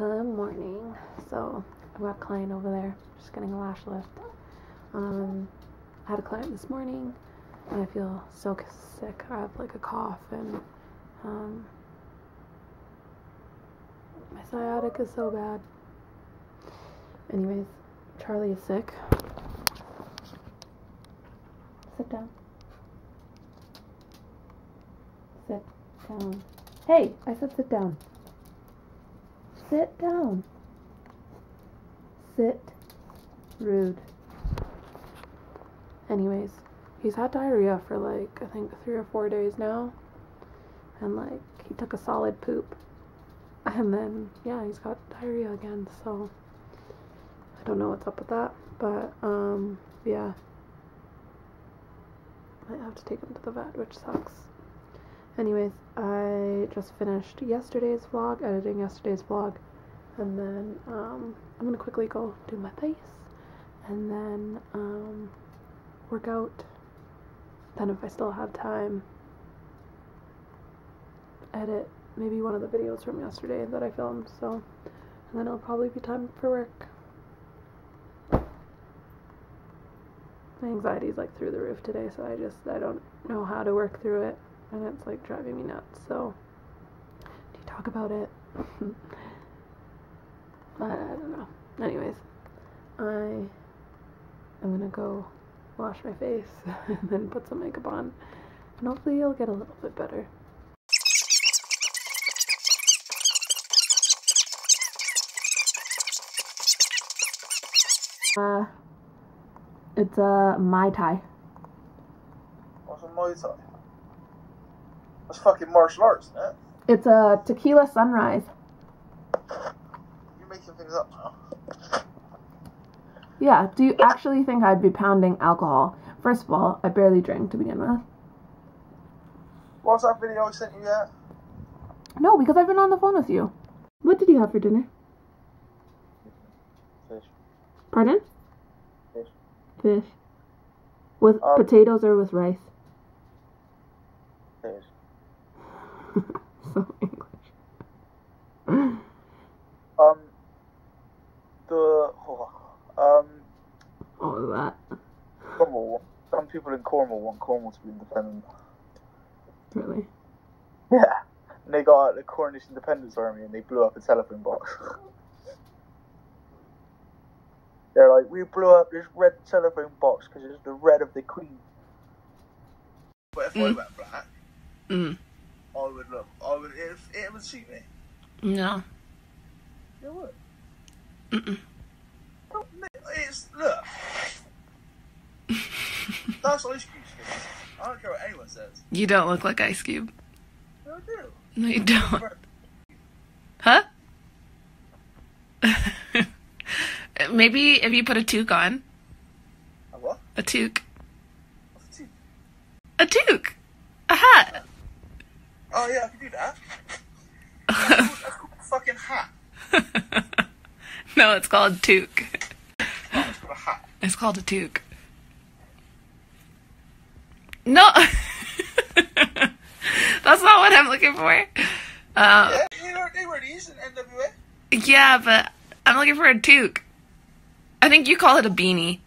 Good morning. So I've got a client over there, just getting a lash lift. Um, I had a client this morning, and I feel so sick. I have like a cough, and um, my sciatic is so bad. Anyways, Charlie is sick. Sit down. Sit down. Hey, I said sit down. Sit down. Sit. Rude. Anyways, he's had diarrhea for like, I think, three or four days now. And like, he took a solid poop. And then, yeah, he's got diarrhea again, so I don't know what's up with that. But, um, yeah. Might have to take him to the vet, which sucks. Anyways, I just finished yesterday's vlog, editing yesterday's vlog, and then um, I'm gonna quickly go do my face, and then um, work out. Then, if I still have time, edit maybe one of the videos from yesterday that I filmed. So, and then it'll probably be time for work. My anxiety's like through the roof today, so I just I don't know how to work through it and it's like driving me nuts. So, do you talk about it? I don't know. Anyways, I am gonna go wash my face and then put some makeup on, and hopefully it'll get a little bit better. Uh, it's a Mai Tai. What's a Muay Thai? That's fucking martial arts, isn't? It's a tequila sunrise. You're making things up now. Yeah, do you actually think I'd be pounding alcohol? First of all, I barely drink to begin with. What's that video I sent you yet? No, because I've been on the phone with you. What did you have for dinner? Fish. Pardon? Fish. Fish. With Um, potatoes or with rice? Fish. so English. Um. The. Oh, um. All of that. Cornwall. Some people in Cornwall want Cornwall to be independent. Really. Yeah. And they got out the Cornish Independence Army and they blew up a telephone box. They're like, we blew up this red telephone box because it's the red of the Queen. But if I Mm. went black, Mm. I would look. I would. It, it would suit me. No. It would. Mm-mm. Oh, It's look. That's ice cube skin. I don't care what anyone says. You don't look like Ice Cube. No, I do. No, you don't. Huh? Maybe if you put a toque on. A what? A toque. What's the two? A toque. A hat. Oh yeah, I can do that. That's called, that's called a fucking hat. no, it's called toque. Oh, it's called a hat. It's called a toque. No. That's not what I'm looking for. Uh, Yeah, you know they were these in NWA. yeah, but I'm looking for a toque. I think you call it a beanie.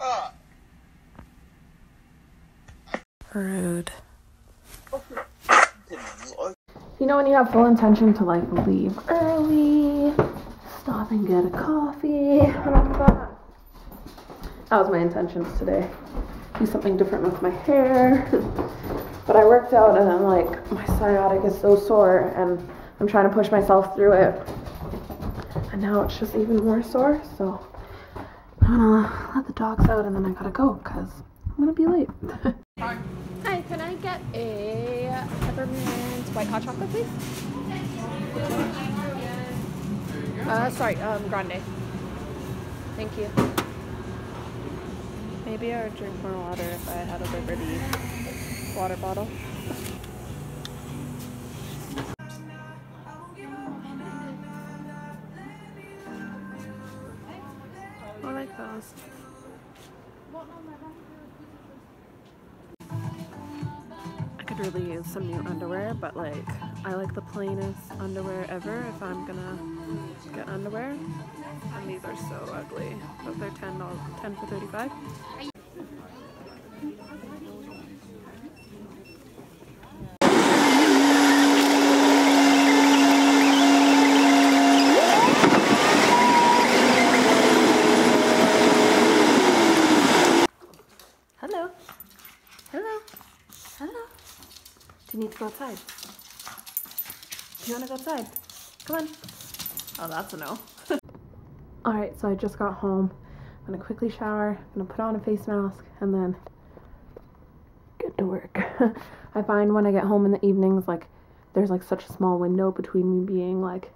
Ah, Rude. didn't like. You know when you have full intention to like leave early, stop and get a coffee, and all that. That was my intentions today. Do something different with my hair. But I worked out and I'm like, my sciatic is so sore and I'm trying to push myself through it. And now it's just even more sore, so I'm gonna let the dogs out and then I gotta go because I'm gonna be late. hot chocolate, please? Uh, sorry, um, grande. Thank you. Maybe I would drink more water if I had a Liberty water bottle. I like those. Really use some new underwear, but like I like the plainest underwear ever if I'm gonna get underwear. And these are so ugly, but they're $10, 10 for 35. Hello. Hello. Hello. Do you need to go outside? Do you want to go outside? Come on. Oh, that's a no. All right, so I just got home. I'm gonna quickly shower. I'm gonna put on a face mask and then get to work. I find when I get home in the evenings, like there's like such a small window between me being like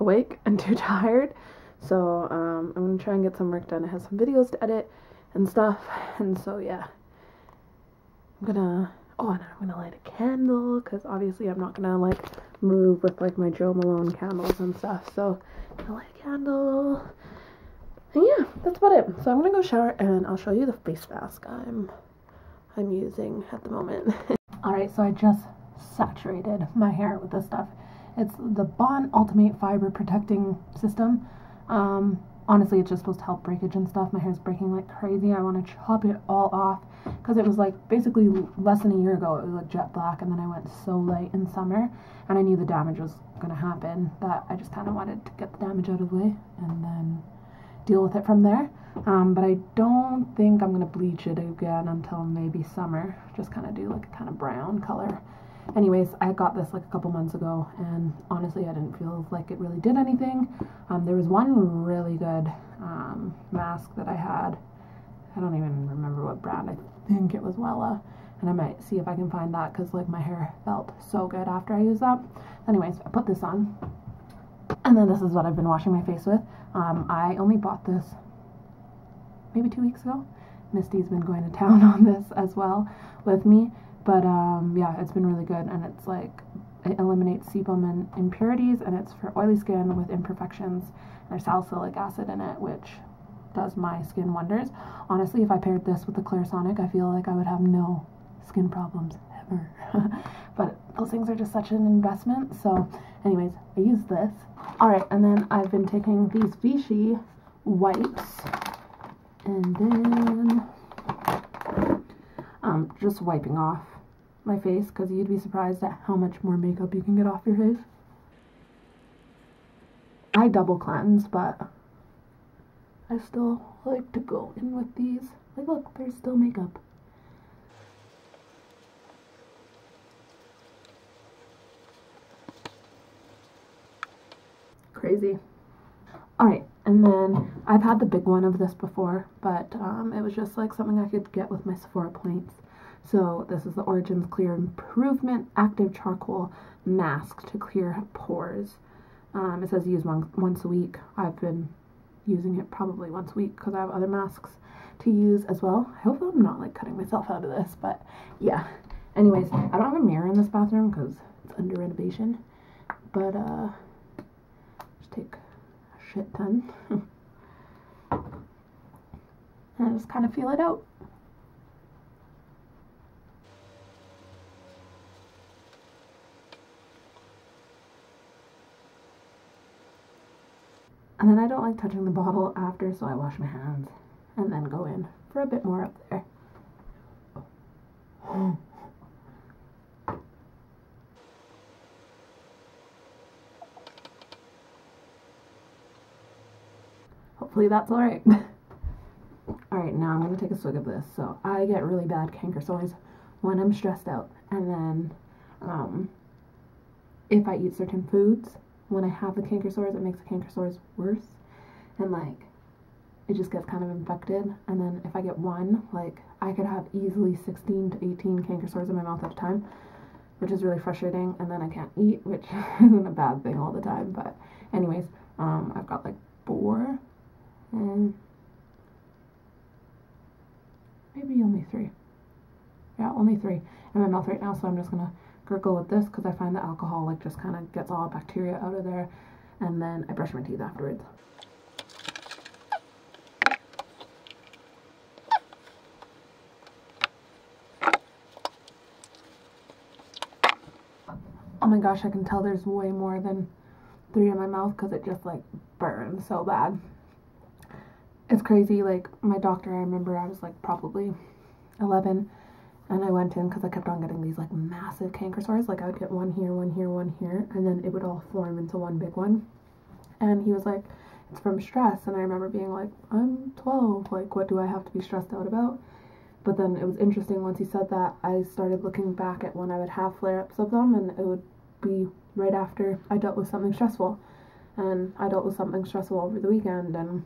awake and too tired. So um, I'm gonna try and get some work done. I have some videos to edit and stuff, and so yeah, I'm gonna. Oh, and I'm gonna light a candle because obviously I'm not gonna like move with like my Jo Malone candles and stuff. So I'm gonna light a candle. And yeah, that's about it. So I'm gonna go shower and I'll show you the face mask I'm I'm using at the moment. All right, so I just saturated my hair with this stuff. It's the Bond Ultimate Fiber Protecting System. Um, honestly, it's just supposed to help breakage and stuff. My hair's breaking like crazy. I want to chop it all off because it was like basically less than a year ago. It was like jet black, and then I went so light in summer, and I knew the damage was gonna happen. That I just kind of wanted to get the damage out of the way and then deal with it from there. Um, but I don't think I'm gonna bleach it again until maybe summer. Just kind of do like a kind of brown color. Anyways, I got this like a couple months ago, and honestly, I didn't feel like it really did anything. Um, there was one really good um, mask that I had. I don't even remember what brand. I think it was Wella, and I might see if I can find that because like my hair felt so good after I used that. Anyways, I put this on, and then this is what I've been washing my face with. Um, I only bought this maybe two weeks ago. Misty's been going to town on this as well with me. But um, yeah, it's been really good, and it's like it eliminates sebum and impurities, and it's for oily skin with imperfections. There's salicylic acid in it, which does my skin wonders. Honestly, if I paired this with the Clarisonic, I feel like I would have no skin problems ever. but those things are just such an investment. So, anyways, I use this. All right, and then I've been taking these Vichy wipes, and then um, just wiping off my face because you'd be surprised at how much more makeup you can get off your face. I double cleanse, but I still like to go in with these. Like, look, there's still makeup. Crazy. Alright, and then I've had the big one of this before, but um, it was just like something I could get with my Sephora points. So this is the Origins Clear Improvement Active Charcoal Mask to clear pores. Um, it says use one, once a week. I've been using it probably once a week because I have other masks to use as well. I hope I'm not like cutting myself out of this, but yeah. Anyways, I don't have a mirror in this bathroom because it's under renovation. But uh, just take a shit ton. and I just kind of feel it out. And then I don't like touching the bottle after, so I wash my hands and then go in for a bit more up there. Hopefully that's alright. alright, now I'm going to take a swig of this. So I get really bad canker sores when I'm stressed out. And then um, if I eat certain foods, when I have the canker sores, it makes the canker sores worse. And like, it just gets kind of infected. And then if I get one, like, I could have easily 16 to 18 canker sores in my mouth at a time, which is really frustrating. And then I can't eat, which isn't a bad thing all the time. But, anyways, um, I've got like four, and maybe only three. Yeah, only three in my mouth right now. So I'm just gonna gurgle with this because I find the alcohol like just kind of gets all the bacteria out of there and then I brush my teeth afterwards. Oh my gosh, I can tell there's way more than three in my mouth because it just like burns so bad. It's crazy. Like my doctor, I remember I was like probably 11 and I went in because I kept on getting these like massive canker sores. Like I would get one here, one here, one here, and then it would all form into one big one. And he was like, it's from stress. And I remember being like, I'm 12. Like, what do I have to be stressed out about? But then it was interesting once he said that, I started looking back at when I would have flare ups of them, and it would be right after I dealt with something stressful. And I dealt with something stressful over the weekend, and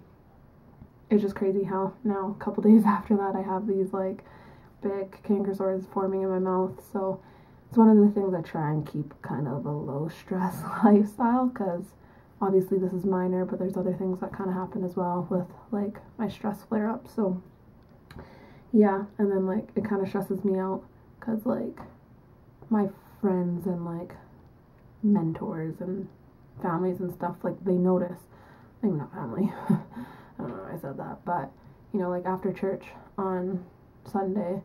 it's just crazy how now, a couple days after that, I have these like big canker sores forming in my mouth. So it's one of the things I try and keep kind of a low stress lifestyle because obviously this is minor, but there's other things that kind of happen as well with like my stress flare up. So yeah, and then like it kind of stresses me out because like my friends and like mentors and families and stuff like they notice. Maybe not family. I don't know why I said that, but you know, like after church on Sunday,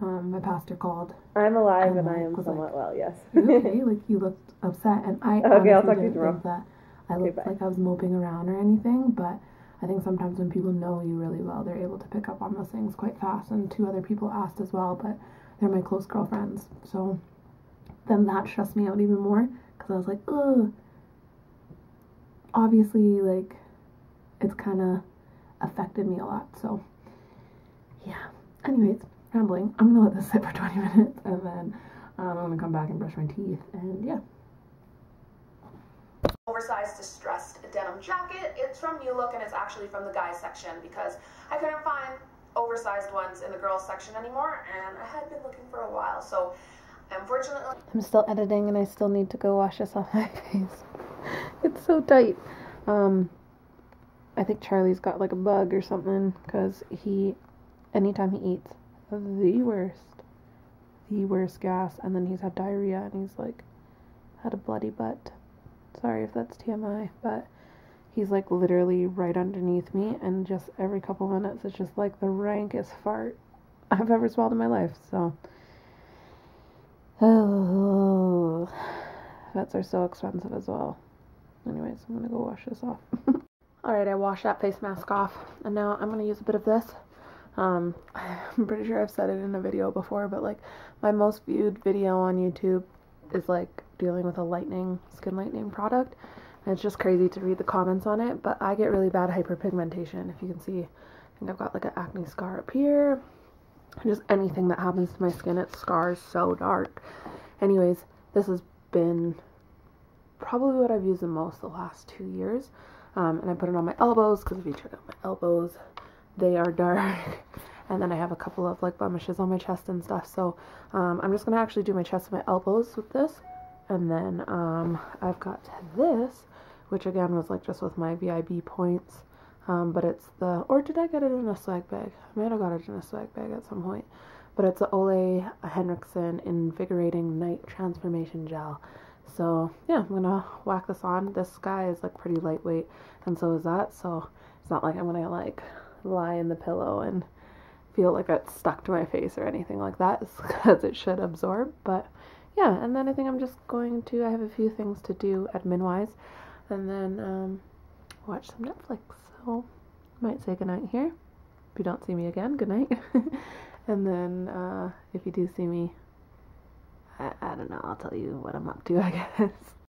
um, my pastor called. I'm alive And and, I am somewhat well, yes. You okay? like you looked upset, and I Okay, I'll talk to you didn't think that I looked bye. like I was moping around or anything. But I think sometimes when people know you really well, they're able to pick up on those things quite fast. And two other people asked as well, but they're my close girlfriends, so then that stressed me out even more because I was like, ugh. Obviously, like it's kind of affected me a lot. So. Anyways, rambling. I'm gonna let this sit for 20 minutes and then um, I'm gonna come back and brush my teeth and yeah. oversized distressed denim jacket. It's from New Look and it's actually from the guys section because I couldn't find oversized ones in the girls section anymore and I had been looking for a while. So unfortunately I'm still editing and I still need to go wash this off my face. It's so tight. Um, I think Charlie's got like a bug or something because he, anytime he eats, the worst, the worst gas, and then he's had diarrhea and he's like had a bloody butt. Sorry if that's TMI, but he's like literally right underneath me, and just every couple minutes, it's just like the rankest fart I've ever swallowed in my life. So. Oh, vets are so expensive as well. Anyways, I'm gonna go wash this off. Alright, I washed that face mask off, and now I'm gonna use a bit of this. Um, I'm pretty sure I've said it in a video before, but like my most viewed video on YouTube is like dealing with a lightening, skin lightening product. And it's just crazy to read the comments on it, but I get really bad hyperpigmentation. If you can see, I think I've got like an acne scar up here. Just anything that happens to my skin, it scars so dark. Anyways, this has been probably what I've used the most the last two years. Um, and I put it on my elbows because if you check out my elbows, they are dark. and then I have a couple of like blemishes on my chest and stuff. So um, I'm just gonna actually do my chest and my elbows with this. And then um, I've got this, which again was like just with my VIB points. Um, but it's the, or did I get it in a swag bag? I might have got it in a swag bag at some point. But it's the Ole Henriksen Invigorating Night Transformation Gel. So yeah, I'm gonna whack this on. This guy is like pretty lightweight, and so is that. So it's not like I'm gonna like lie in the pillow and feel like it's stuck to my face or anything like that, because it should absorb. But yeah, and then I think I'm just going to. I have a few things to do admin wise, and then um, watch some Netflix. So might say goodnight here. If you don't see me again, good night. and then uh, if you do see me, I, I don't know, I'll tell you what I'm up to, I guess.